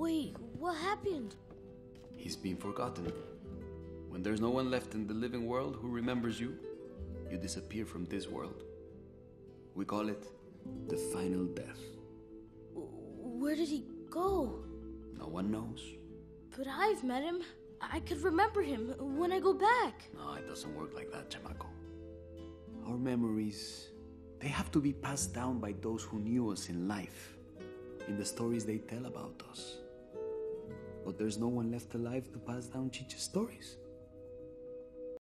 Wait, what happened? He's been forgotten. When there's no one left in the living world who remembers you, you disappear from this world. We call it the final death. Where did he go? No one knows. But I've met him. I could remember him when I go back. No, it doesn't work like that, Chamaco. Our memories, they have to be passed down by those who knew us in life, in the stories they tell about us. But there's no one left alive to pass down Chicha's stories.